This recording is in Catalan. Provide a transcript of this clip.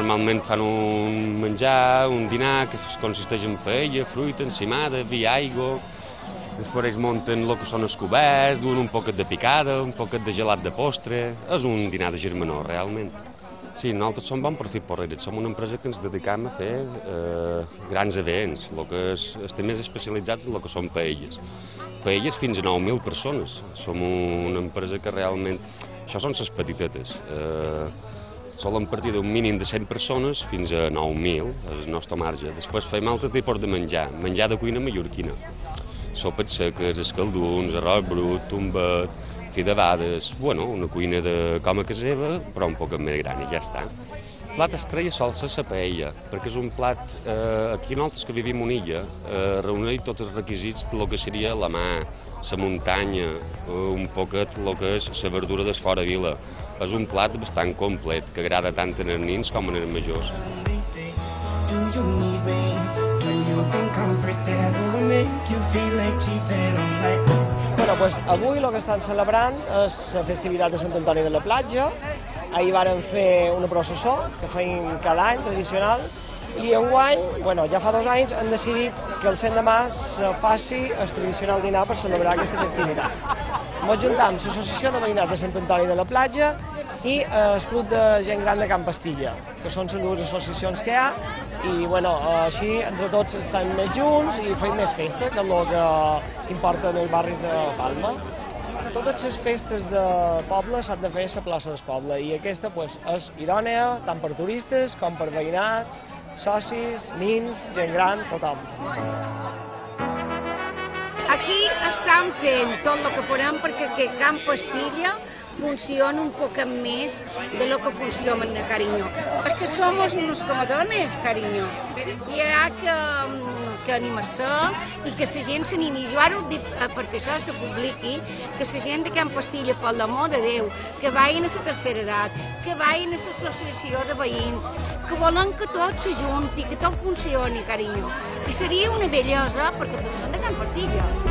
normalment fan un menjar, un dinar que consisteix en paella, fruita, encimada, vi, aigua, després munten el que són els coberts, duen un poquet de picada, un poquet de gelat de postre, és un dinar de germanor, realment. Sí, nosaltres som bon perfil porreres, som una empresa que ens dedicam a fer eh, grans events, el que és, estem més especialitzats en el que són paelles. Paelles fins a 9.000 persones, som una empresa que realment, això són les petitetes, eh, solen partir d'un mínim de 100 persones fins a 9.000, és el nostre marge. Després fem altres tipus de menjar, menjar de cuina mallorquina, sopes seques, escalduns, arròs brut, tombet, fi de vades, bueno, una cuina de coma casera, però un poc més gran i ja està. Plat estrella sol ser la paella, perquè és un plat, eh, aquí nosaltres que vivim una illa, eh, reuneix tots els requisits del que seria la mà, la muntanya, eh, un poquet el que és la verdura de fora vila. És un plat bastant complet, que agrada tant en els nins com en els majors. Bueno, pues avui el que estan celebrant és la festivitat de Sant Antoni de la Platja. Ahir varen fer una processó que feim cada any, tradicional, i enguany, bueno, ja fa dos anys, han decidit que el 100 de març se faci el tradicional dinar per celebrar aquesta festivitat. Ens juntam l'Associació de Veïnat de Sant Antoni de la Platja i el Club de Gent Gran de Camp Pastilla, que són les dues associacions que hi ha, i bueno, així entre tots estan més junts i fem més festa, que el que importa en els barris de Palma. Totes les festes de poble s'han de fer a la plaça del poble i aquesta pues, és idònea tant per turistes com per veïnats, socis, nins, gent gran, tothom. Aquí estem fent tot el que podem perquè que Camp Pastilla funciona un poco més de lo que funciona en cariño. Es que somos unos comodones, cariño. I ha que, que animar-se i que la gent s'animi. Jo ara ho dic eh, perquè això se publiqui, que la gent de Camp Pastilla, per l'amor de Déu, que vagin a la tercera edat, que vagin a l'associació de veïns, que volen que tot s'ajunti, que tot funcioni, carinyo. I seria una bellesa perquè tots són de Camp Pastilla.